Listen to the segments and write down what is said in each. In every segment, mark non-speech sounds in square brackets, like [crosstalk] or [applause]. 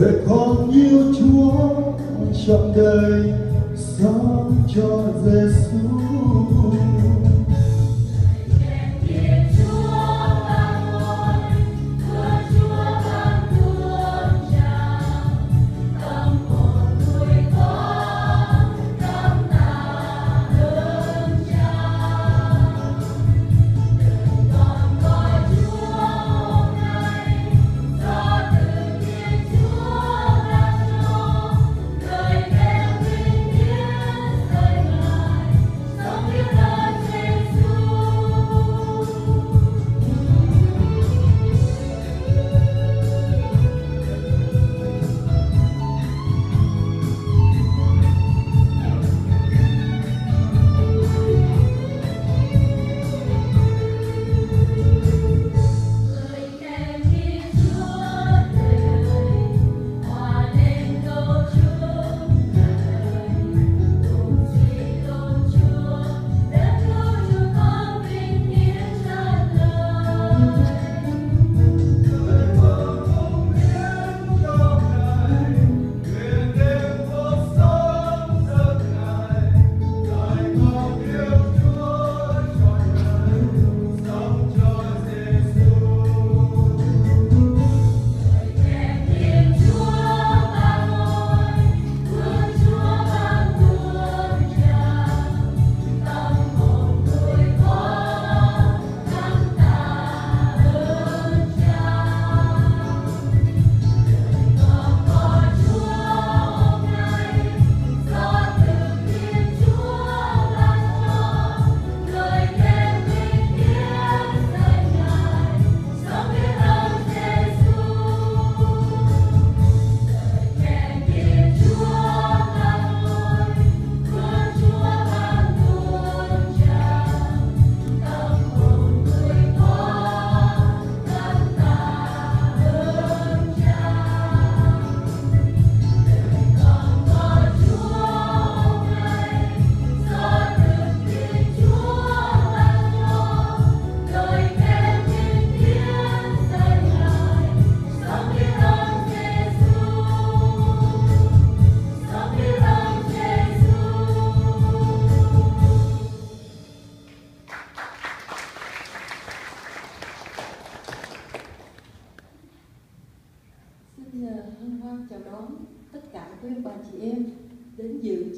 ngài để con yêu chúa trọn đời sống cho giêsu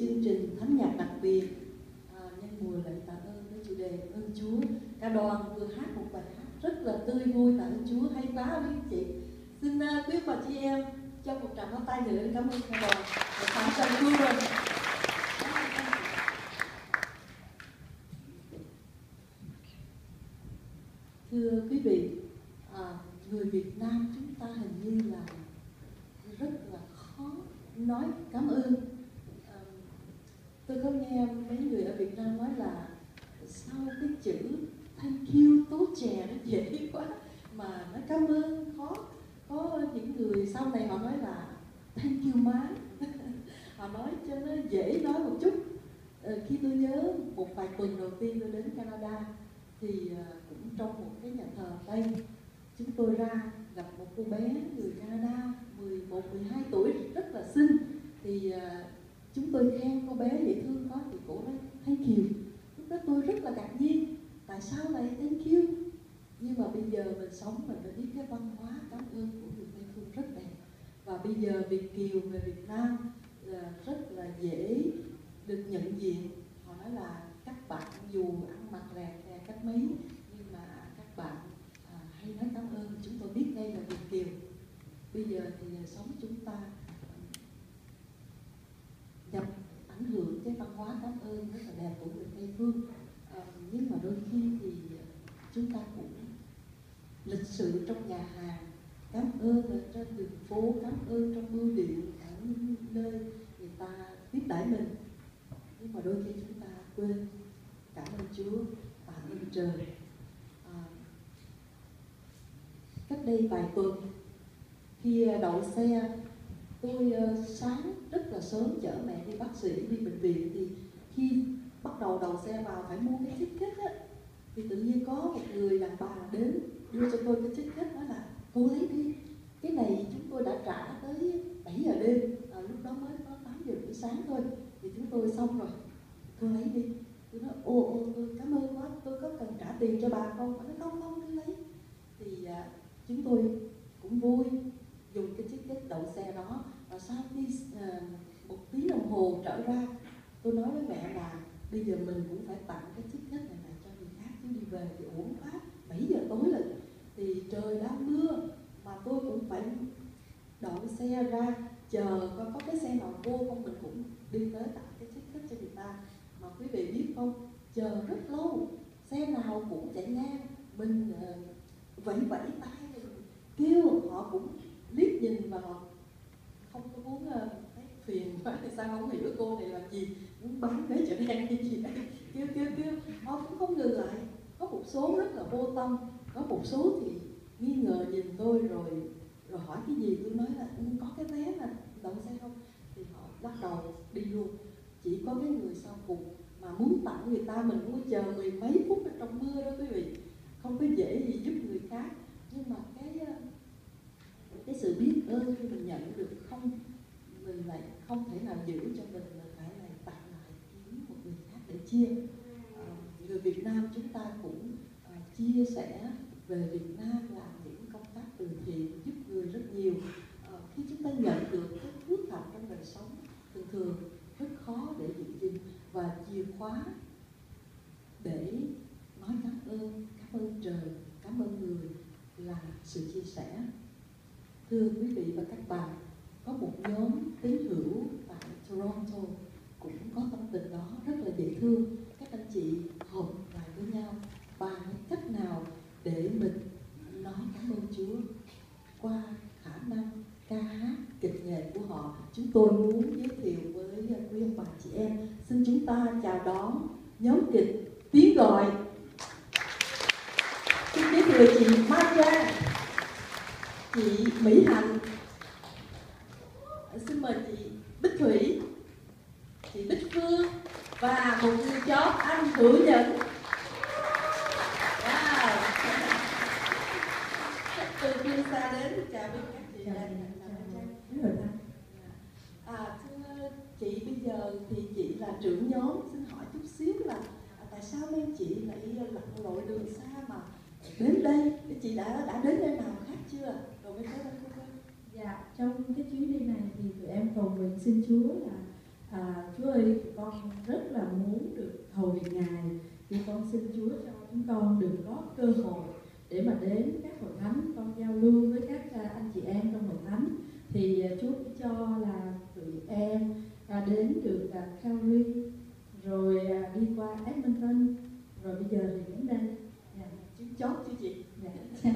chương trình thánh nhạc đặc biệt à, nhân mùa lễ tạ ơn với chủ đề ơn Chúa. Cả đoàn vừa hát một bài hát rất là tươi vui tạ ơn Chúa hay quá quý anh chị. Xin uh, quý bà chị em cho một tràng pháo tay nữa cảm ơn cả đoàn và cảm ơn Chúa rồi. Thưa quý vị, à, người Việt Nam chúng ta hình như là rất là khó nói cảm ơn à, tôi có nghe mấy người ở Việt Nam nói là sao cái chữ thank you tố chè nó dễ [laughs] quá, mà nói cảm ơn khó có những người sau này họ nói là thank you má. [laughs] Họ nói cho nó dễ nói một chút. Ờ, khi tôi nhớ một vài tuần đầu tiên tôi đến Canada thì ờ, cũng trong một cái nhà thờ Tây, chúng tôi ra gặp một cô bé người Canada 11 12 tuổi, rất là xinh. Thì ờ, tôi khen cô bé dễ thương quá thì cô nói thank you. Lúc đó tôi rất là ngạc nhiên tại sao lại thank you? Nhưng mà bây giờ mình sống mình phải biết cái văn hóa cảm ơn của người Tây phương rất đẹp. Và bây giờ Việt kiều về Việt Nam là rất là dễ được nhận diện. Họ nói là các bạn dù ăn mặc lè lè cách mấy nhưng mà các bạn à, hay nói cảm ơn. Chúng tôi biết đây là Việt kiều. Bây giờ thì sống chúng ta nhập ảnh quá cảm ơn rất là đẹp của người Tây phương. À, nhưng mà đôi khi thì chúng ta cũng lịch sự trong nhà hàng cảm ơn ở trên đường phố cảm ơn trong bưu điện ở những nơi người ta tiếp đãi mình. Nhưng mà đôi khi chúng ta quên. Cảm ơn Chúa tạ ơn trời. À, cách đây vài tuần khi đậu xe tôi ờ, sáng rất là sớm chở mẹ đi bác sĩ đi bệnh viện. Thì khi bắt đầu đầu xe vào phải mua cái ticket á thì tự nhiên có một người đàn bà đến đưa cho tôi cái ticket nói là cô lấy đi. Cái này chúng tôi đã trả tới 7 giờ đêm à, lúc đó mới có 8 giờ buổi sáng thôi. Thì chúng tôi xong rồi cô lấy đi. Tôi nói ô ô tôi cảm ơn quá tôi có cần trả tiền cho bà không? Bà nói không không cứ lấy. Thì à, chúng tôi cũng vui dùng cái chiếc ticket đậu xe đó và sau khi uh, một tiếng đồng hồ trở ra tôi nói với mẹ là bây giờ mình cũng phải tặng cái chiếc ticket này lại cho người khác chứ đi về thì uổng quá 7 giờ tối là thì trời đang mưa mà tôi cũng phải đậu xe ra chờ coi có cái xe nào vô không mình cũng đi tới tặng cái chiếc ticket cho người ta. Mà quý vị biết không chờ rất lâu xe nào cũng chạy ngang. Mình uh, vẫy vẫy tay mình kêu họ cũng liếc nhìn và họ không có muốn ờ, thấy phiền quá thì sao không hiểu cô này làm gì? Muốn bán cái chợ đen như gì đấy kêu kêu kêu. Họ cũng không ngừng lại. Có một số rất là vô tâm. Có một số thì nghi ngờ nhìn tôi rồi rồi hỏi cái gì tôi nói là ừ, có cái vé là đậu xe không? Thì họ bắt đầu đi luôn. Chỉ có cái người sau cùng mà muốn tặng người ta mình cũng chờ mười mấy phút ở trong mưa đó quý vị. Không có dễ gì giúp người khác. Nhưng mà cái cái sự biết ơn khi mình nhận được không mình lại không thể nào giữ cho mình mà phải lại tặng lại kiếm một người khác để chia. À, người Việt Nam chúng ta cũng à, chia sẻ về Việt Nam làm những công tác từ thiện giúp người rất nhiều. À, khi chúng ta nhận được cái phước hạnh trong đời sống thường thường rất khó để giữ gìn và chìa khóa để nói cảm ơn cảm ơn trời cảm ơn người là sự chia sẻ thưa quý vị và các bạn, có một nhóm tín hữu tại Toronto cũng có tâm tình đó rất là dễ thương. Các anh chị hợp lại với nhau bàn cách nào để mình nói cảm ơn Chúa qua khả năng ca hát kịch nghệ của họ? Chúng tôi muốn giới thiệu với quý ông bà chị em. Xin chúng ta chào đón nhóm kịch tiếng gọi. Xin giới thiệu chị Mai Giang chị Mỹ Hạnh xin mời chị Bích Thủy chị Bích Phương và một người chó anh Hữu Nhẫn. Wow. Từ phương xa đến chào biết các chị vị khán À, thưa chị bây giờ thì chị là trưởng nhóm. Xin hỏi chút xíu là à, tại sao bên chị lại lặn lội đường xa mà đến đây? Chị đã đã đến nơi nào khác chưa rồi mới anh cô Dạ, trong cái chuyến đi này thì tụi em cầu nguyện xin Chúa là à, Chúa ơi, con rất là muốn được hầu việc Ngài thì con xin Chúa cho chúng con được có cơ hội để mà đến các hội thánh con giao lưu với các à, anh chị em trong hội thánh. Thì à, Chúa cũng cho là tụi em à, đến được à, Calgary rồi à, đi qua Edmonton. Rồi bây giờ thì đến đây. Dạ, chứ chót chứ chị. Dạ, [laughs]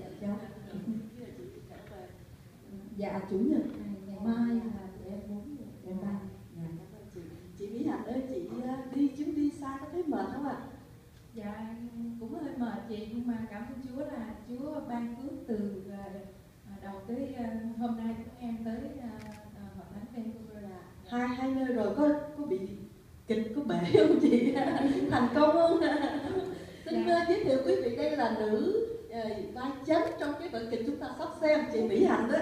dạ cho Bây giờ chị trở về dạ chủ nhật ngày, mai là tụi em muốn em bay dạ. Cảm ơn chị chị Mỹ Hạnh ơi chị à, đi chuyến đi xa có thấy mệt không ạ? Dạ cũng hơi mệt chị nhưng mà cảm ơn Chúa là Chúa ban phước từ à, à, đầu tới à, hôm nay chúng em tới à, à, hội thánh Vancouver là hai hai nơi rồi có có bị kịch có bể [laughs] không chị? Thành công không? Xin Dạ. giới thiệu quý vị đây là nữ vai chính trong cái vở kịch chúng ta sắp xem chị Mỹ Hạnh đó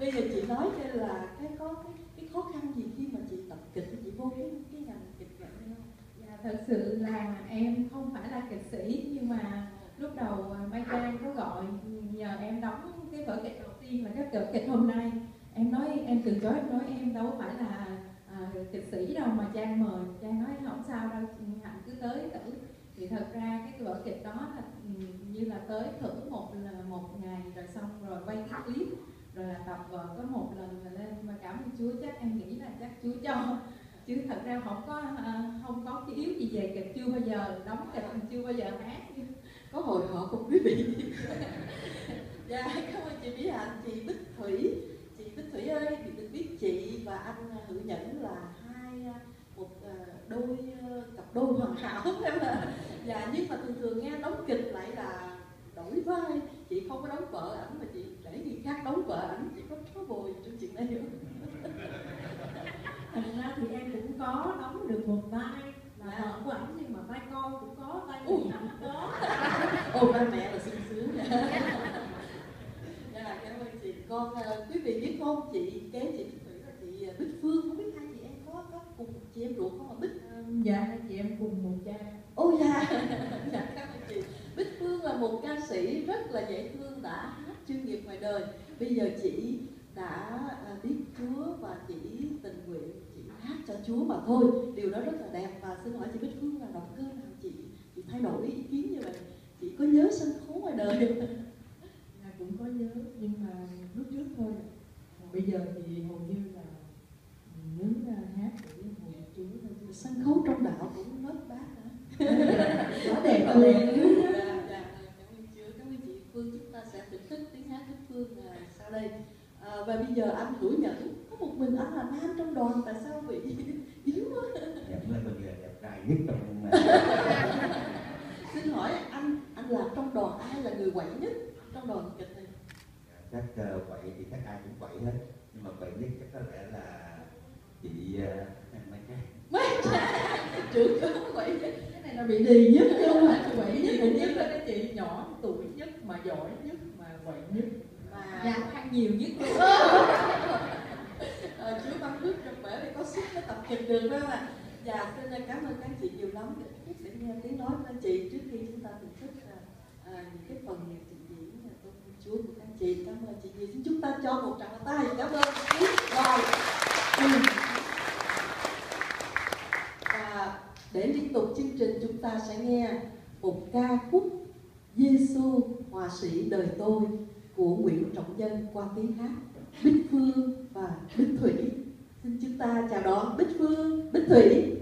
bây giờ chị nói cho là cái có cái, cái khó khăn gì khi mà chị tập kịch thì chị vô cái cái ngành kịch vậy không? Dạ, thật sự là em không phải là kịch sĩ nhưng mà lúc đầu à, Mai Trang có gọi nhờ em đóng cái vở kịch đầu tiên là cái vở kịch hôm nay. Em nói em từ chối em nói em đâu phải là à, kịch sĩ đâu mà Trang mời. Trang nói không sao đâu Hạnh cứ tới thử. Thì thật ra cái vở kịch đó là ừ, như là tới thử một là một ngày rồi xong rồi quay cái clip rồi là tập vở có một lần là lên mà cảm ơn Chúa chắc em nghĩ là chắc Chúa cho. Chứ thật ra không có à, không có cái yếu gì về kịch chưa bao giờ đóng kịch chưa bao giờ hát. Có hồi hộp không quý vị? [laughs] Dạ cảm ơn chị Mỹ Hạnh chị Bích Thủy. Chị Bích Thủy ơi thì được biết chị và anh Hữu Nhẫn là hai một đôi cặp đôi hoàn hảo. [laughs] Em ạ dạ nhưng mà thường thường nghe đóng kịch lại là đổi vai. Chị không có đóng vợ ảnh mà chị để người khác đóng vợ ảnh chị có trouble trong chuyện hiểu [laughs] thật ra thì em cũng có đóng được một vai là vợ của ảnh nhưng mà vai con cũng có vai chị cũng có. [laughs] Ôi ba mẹ là sung sướng [laughs] dạ cảm ơn chị. Con à, quý vị biết không chị kế chị Bích Thủy là chị à, Bích Phương không biết hai chị em có có cùng chị em ruột không mà Bích? Dạ hai chị em cùng một cha. Ôi dạ, dạ cảm ơn chị. Bích Phương là một ca sĩ rất là dễ thương đã hát chuyên nghiệp ngoài đời. Bây giờ chị đã à, biết Chúa và chị tình nguyện chị hát cho Chúa mà thôi. Điều đó rất là đẹp và xin hỏi chị Bích Phương là động cơ nào? Chị chị thay đổi ý kiến như vậy? Chị có nhớ sân khấu ngoài đời không? dạ cũng có nhớ nhưng mà lúc trước thôi. Còn bây giờ thì hầu như là muốn à, hát để hầu chúa Sân khấu trong đạo cũng mất bát hả? quá đẹp Dạ, luôn dạ, dạ, cảm ơn Chúa, cảm ơn chị Phương chúng ta sẽ thưởng thức tiếng hát Bích Phương à, sau đây à, và bây giờ anh Hữu Nhẫn có một mình anh là nam trong đoàn tại sao bị [laughs] yếu quá? Đẹp lên bây giờ đẹp trai nhất trong [laughs] xin hỏi anh anh là trong đoàn ai là người quậy nhất trong đoàn kịch này? Các uh, quậy thì các ai cũng quậy hết. Nhưng mà quậy nhất chắc có lẽ là chị uh, Mai Trang. Mấy trưởng có quậy nhất. Cái này là bị đì nhất chứ không phải là quậy nhất. Cũng nhất là cái chị nhỏ tuổi nhất mà giỏi nhất mà quậy nhất mà dạ ăn nhiều nhất luôn à, Chúa ban phước cho khỏe để có sức để tập kịch được đó mà dạ xin cảm ơn các chị nhiều lắm. Để nghe tiếng nói của chị trước khi chúng ta thưởng thức à, những cái phần trình diễn à, tôn Chúa của các chị. Cảm ơn chị nhiều xin chúng ta cho một tràng tay. Cảm ơn. Rồi. Ừ. và để liên tục chương trình chúng ta sẽ nghe một ca khúc Giêsu họa sĩ đời tôi của Nguyễn Trọng Dân qua tiếng hát Bích Phương và Bích Thủy. Xin chúng ta chào đón Bích Phương, Bích Thủy.